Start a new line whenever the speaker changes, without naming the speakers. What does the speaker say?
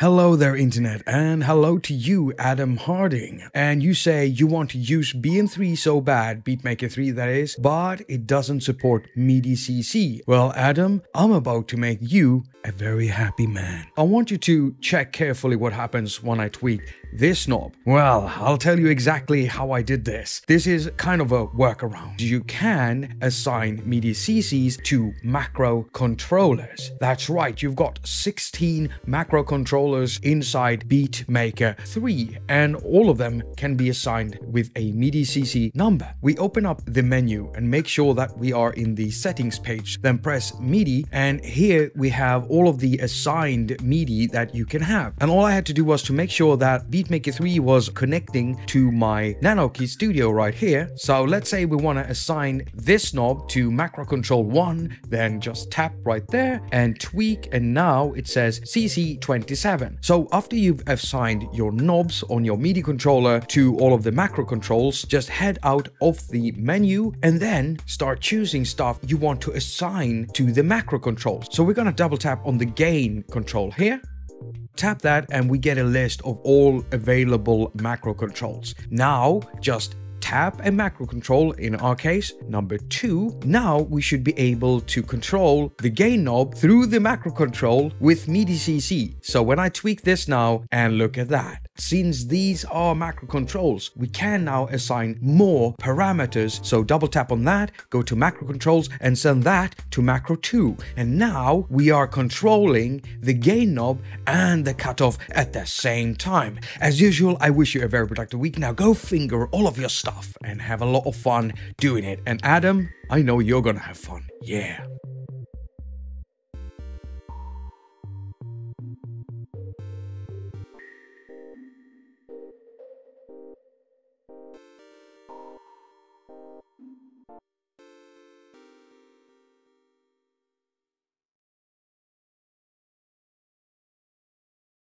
Hello there, Internet, and hello to you, Adam Harding. And you say you want to use BM3 so bad, BeatMaker 3 that is, but it doesn't support MIDI CC. Well, Adam, I'm about to make you a very happy man. I want you to check carefully what happens when I tweak this knob. Well, I'll tell you exactly how I did this. This is kind of a workaround. You can assign MIDI CCs to macro controllers. That's right, you've got 16 macro controllers inside BeatMaker 3, and all of them can be assigned with a MIDI CC number. We open up the menu and make sure that we are in the settings page, then press MIDI, and here we have all of the assigned MIDI that you can have. And all I had to do was to make sure that Beat BeatMaker 3 was connecting to my NanoKey Studio right here. So let's say we want to assign this knob to macro control 1, then just tap right there and tweak and now it says CC27. So after you've assigned your knobs on your MIDI controller to all of the macro controls, just head out of the menu and then start choosing stuff you want to assign to the macro controls. So we're going to double tap on the gain control here Tap that and we get a list of all available macro controls. Now, just tap a macro control, in our case, number two, now we should be able to control the gain knob through the macro control with MIDI CC. So when I tweak this now, and look at that, since these are macro controls, we can now assign more parameters. So double tap on that, go to macro controls and send that to macro 2. And now we are controlling the gain knob and the cutoff at the same time. As usual, I wish you a very productive week. Now go finger all of your stuff and have a lot of fun doing it. And Adam, I know you're gonna have fun. Yeah.